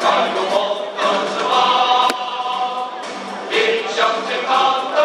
敢有梦的翅膀，迎向前方。